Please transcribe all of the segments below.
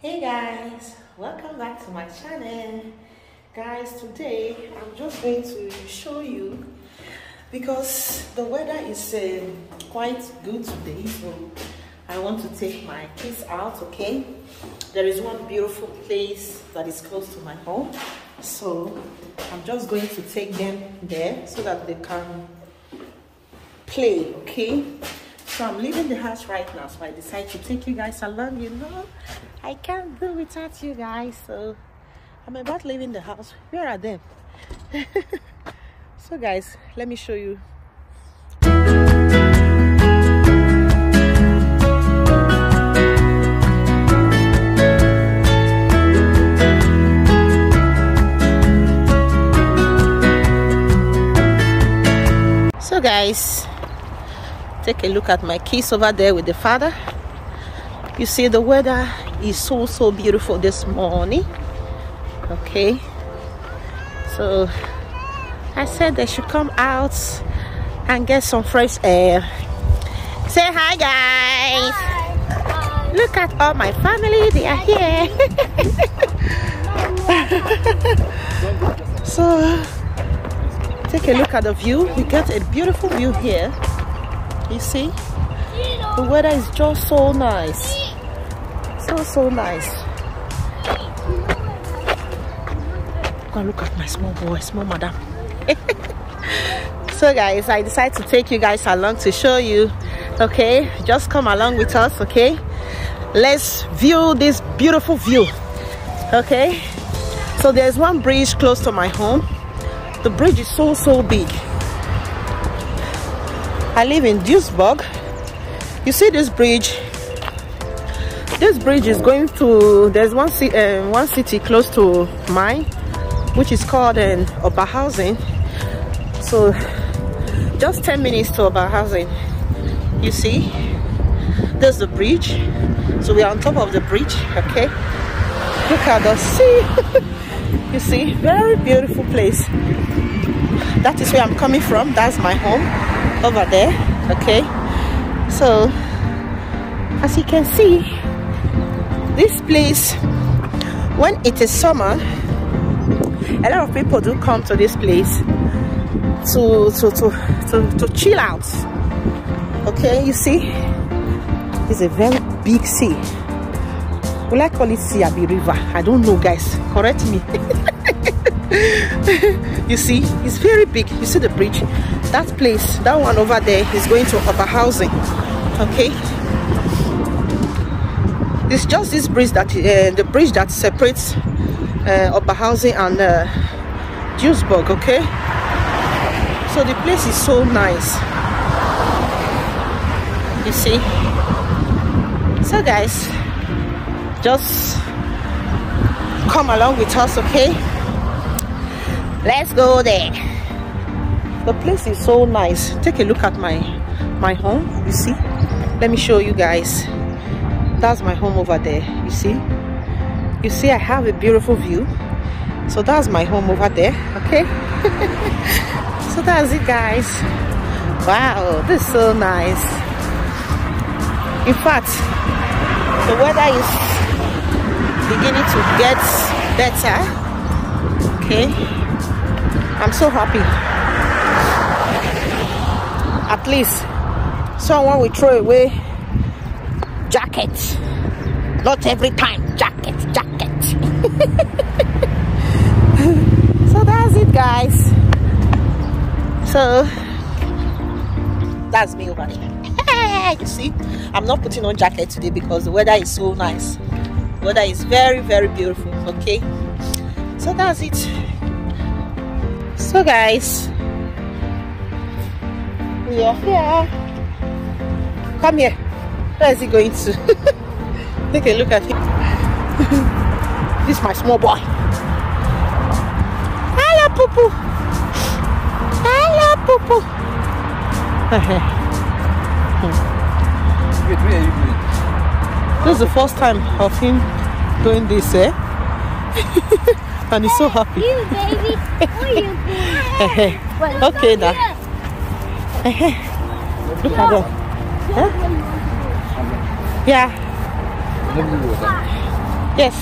hey guys welcome back to my channel. Guys today i'm just going to show you because the weather is uh, quite good today so i want to take my kids out okay? There is one beautiful place that is close to my home so i'm just going to take them there so that they can play okay so i'm leaving the house right now. So i decided to take you guys along you know. I can't do without you guys so i'm about leaving the house. Where are them? So guys let me show you. So guys take a look at my kids over there with the father. You see the weather is so so beautiful this morning. Okay. So i said they should come out and get some fresh air. Say hi guys. Hi. look at all my family. They are here. So take a look at the view. We got a beautiful view here you see? The weather is just so nice. So so nice. And look at my small boy small madam. So guys i decided to take you guys along to show you okay? Just come along with us okay? Let's view this beautiful view okay? So there's one bridge close to my home. The bridge is so so big i live in duisburg. You see this bridge? This bridge is going to there's one uh, one city close to mine which is called um, Oberhausen so just 10 minutes to Oberhausen you see? There's the bridge. So we are on top of the bridge okay? Look at the sea you see? Very beautiful place. That is where i'm coming from. That's my home over there okay? So as you can see this place when it is summer a lot of people do come to this place to to to to, to chill out okay? You see it's a very big sea. Will i call it sea river? I don't know guys. Correct me you see it's very big. You see the bridge? That place that one over there is going to Oberhausen okay? It's just this bridge that uh, the bridge that separates uh, housing and uh, Duisburg okay? So the place is so nice. You see? So guys just come along with us okay let's go there. The place is so nice. Take a look at my my home you see. Let me show you guys. That's my home over there you see. You see i have a beautiful view. So that's my home over there okay? So that's it guys. Wow this is so nice. In fact the weather is beginning to get better okay i'm so happy. At least someone will throw away jacket not every time. Jacket jacket so that's it guys. So that's me over there you see i'm not putting on jacket today because the weather is so nice. The weather is very very beautiful okay? So that's it so guys. We are here come here. Where is he going to? Take a look at him. This is my small boy. Hello poo poo hello poo poo Wait, where are you going? this is the first time of him doing this eh? And he's so happy. You baby. What you? doing? Well, okay here. look at them That's what you want to do. yeah Let me water. Yes.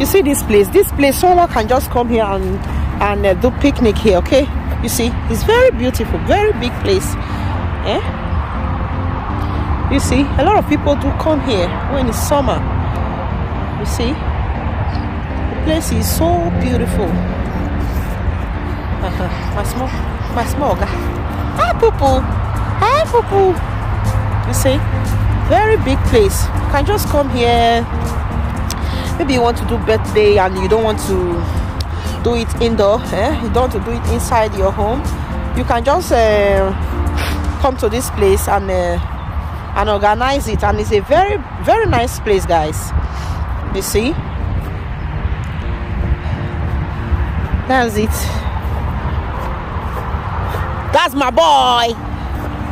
You see this place? This place, someone can just come here and and uh, do picnic here. Okay. You see, it's very beautiful, very big place. Eh? You see, a lot of people do come here when it's summer. You see, the place is so beautiful. My small, my small guy. Hi. Hi, poo poo. You see, very big place. You can just come here. Maybe you want to do birthday and you don't want to do it indoor. Eh? You don't want to do it inside your home. You can just uh, come to this place and uh, and organize it. And it's a very very nice place, guys. You see. That's it. That's my boy.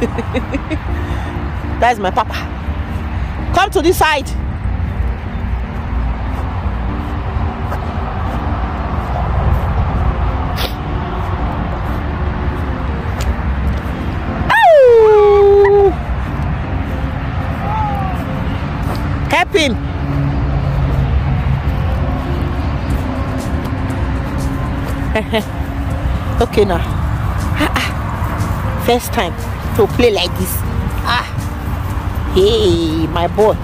That's my papa. Come to this side. Help him. okay now. First time to play like this. Ah. Hey, my boy.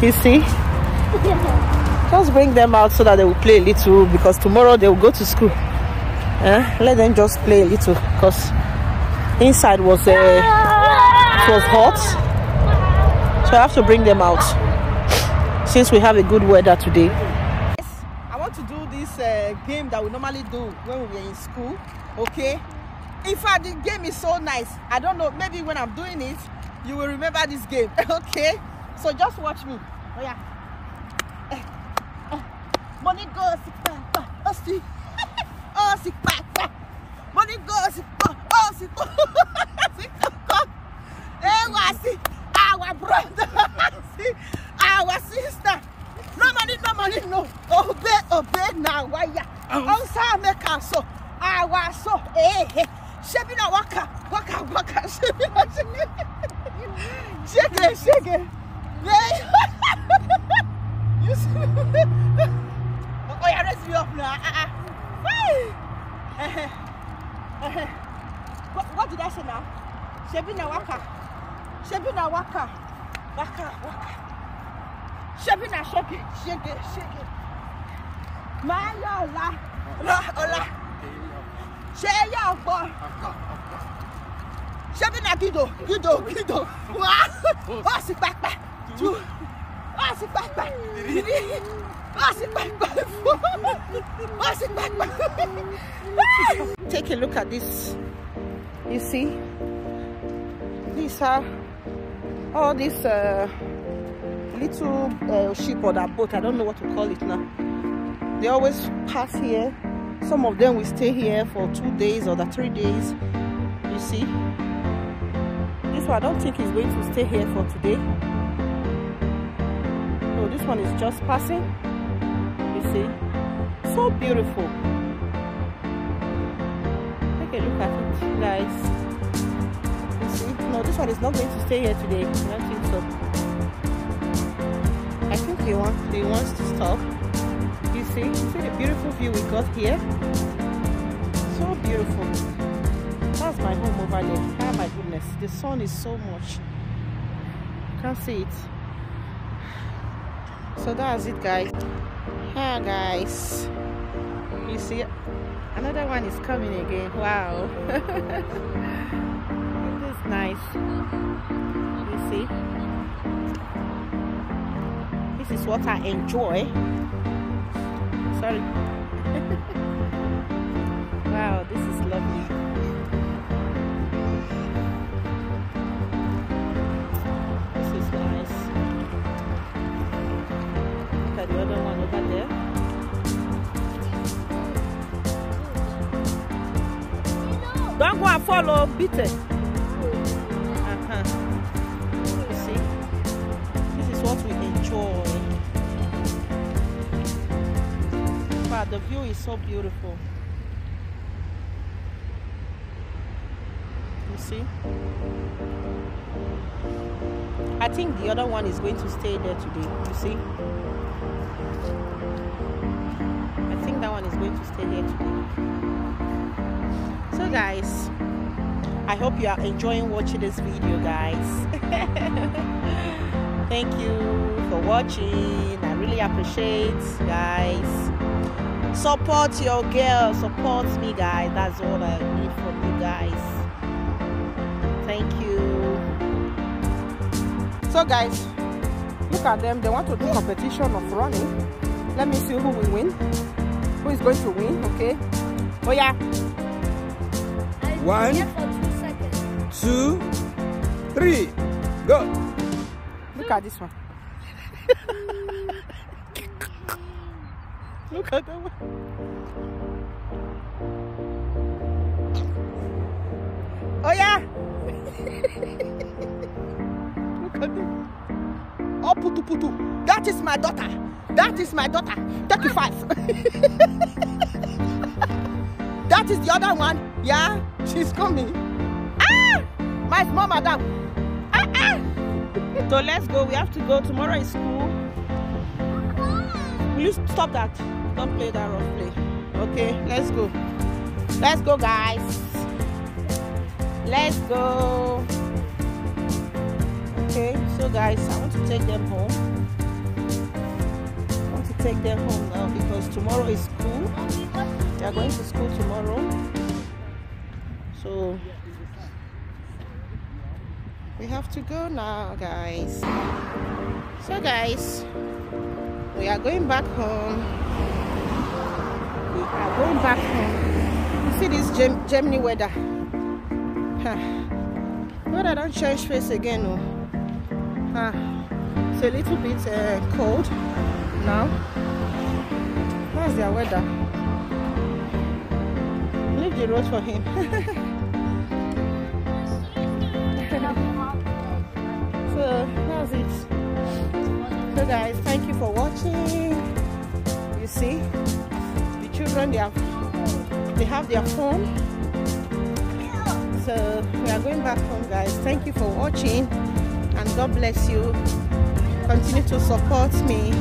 you see? Just bring them out so that they will play a little because tomorrow they will go to school. Eh? Let them just play a little because inside was uh, it was hot. So I have to bring them out since we have a good weather today. Uh, game that we normally do when we are in school. Okay? in fact the game is so nice. I don't know maybe when i'm doing it you will remember this game okay? So just watch me. Oh yeah. Eh, eh. money go si papa oh si oh papa money go si pa oh eh wa si our brother our sister money no obey obey now why ya oh sa make us so our so eh eh ṣebí na waka waka waka ṣebí na ṣege ṣege ṣege you see oh yeah raise me up now ah ah what, what did I say now ṣebí na waka ṣebí na waka waka waka ṣebí na ṣege ṣege ṣege. Máa yọ ọ̀la ọ̀la ṣe yà gbọ́ ṣé bí na gido gido gido wá ó sì pàpà jù ó sì pàpà rí ó sì pàpà fún ó sì. Take a look at this. You see, these are all these uh, little uh, ship or that boat. I don't know what to call it now. They always pass here. Some of them will stay here for two days or the three days you see. This one i don't think is going to stay here for today. No this one is just passing you see. So beautiful. Take a look at it guys. You see? No this one is not going to stay here today. I don't think so he wants he wants to stop. You see see the beautiful view we got here. So beautiful. That's my home over there. Oh my goodness the sun is so much. Can't see it. So that's it guys. Yeah guys. You see another one is coming again. Wow. This is nice. You see this is what i enjoy. Sorry. Wow this is lovely. This is nice. Look at the other one over there. Don't go and follow beat it view is so beautiful you see I think the other one is going to stay there today. You see? I think that one is going to stay here today. So guys, I hope you are enjoying watching this video guys. Thank you for watching. I really appreciate guys. Support your girl, support me guys. That's all I need from you guys. Thank you. So guys, look at them. They want to do competition of running. Let me see who will win. Who is going to win? Okay. Oh yeah. One. Here for two seconds. Go. Look at this one. That one. Oh yeah. Look at them. Oh putu putu. That is my daughter. That is my daughter. 35. that is the other one. Yeah, she's coming. Ah! My small madam. Ah ah! So let's go. We have to go. Tomorrow is school. Will you stop that? Don't play that rough play. Okay, let's go. Let's go, guys. Let's go. Okay, so guys, I want to take them home. I want to take them home now because tomorrow is school. They are going to school tomorrow. So we have to go now guys so guys we are going back home we are going back home you see this Gem Germany weather huh. weather don't change face again oh. huh. it's a little bit uh, cold now that's their weather leave the road for him children they have they have their phone. So we are going back home guys. Thank you for watching and god bless you. Continue to support me.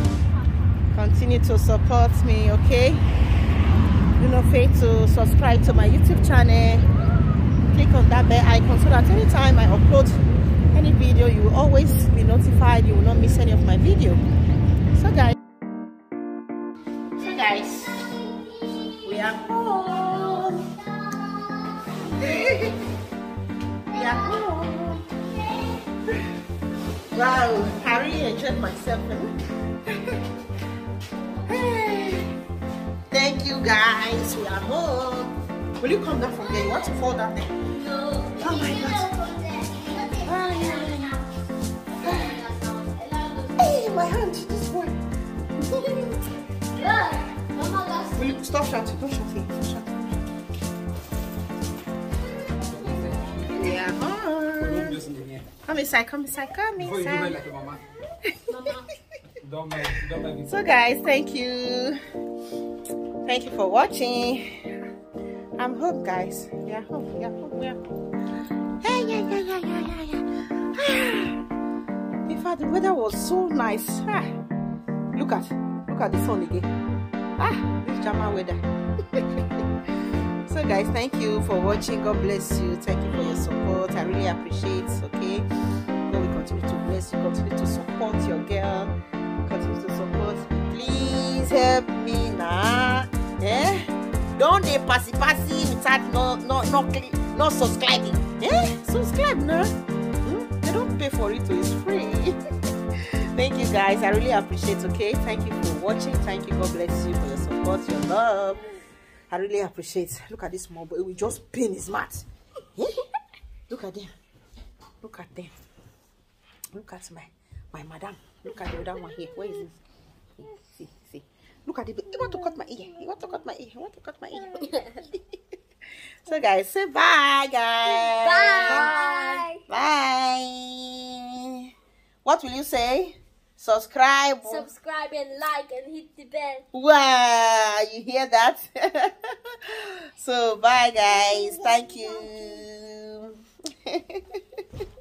Continue to support me okay? Do not fail to subscribe to my youtube channel. Click on that bell icon so that anytime i upload any video you will always be notified. You will not miss any of my video. So guys really enjoyed myself thank you guys we are home will you come down from there you want to fall down there oh my god Ah, yeah, yeah. Hey, my hand, this one. Will you stop shouting? Don't shout here. Don't shout. We are home. Come inside, come inside, come inside. So guys, thank you. Thank you for watching. I'm home guys. Are home. Are home. Home. Hey, yeah, yeah, yeah, yeah, yeah, yeah. In the weather was so nice. Ah, look at, look at the sun again. Ah, this German weather. so guys, thank you for watching. God bless you. Thank you for your support. I really appreciate. Okay, God will continue to bless you. Continue to support your girl. Support. Please help me now. Eh? Don't they passy passy without no no no no subscribing. Eh? Subscribe now. Hmm? They don't pay for it, so it's free. Thank you guys. I really appreciate. Okay, thank you for watching. Thank you. God bless you for your support, your love. I really appreciate. Look at this small boy. We just pin his mat. Eh? Look at them. Look at them. Look at my my madam. Look at the other one here. Where is this? See, see. Look at the. You want to cut my ear? You want to cut my ear? You want to cut my ear? so guys, say bye, guys. Bye. Bye. What will you say? Subscribe. Subscribe and like and hit the bell. Wow, you hear that? so bye guys. Thank you.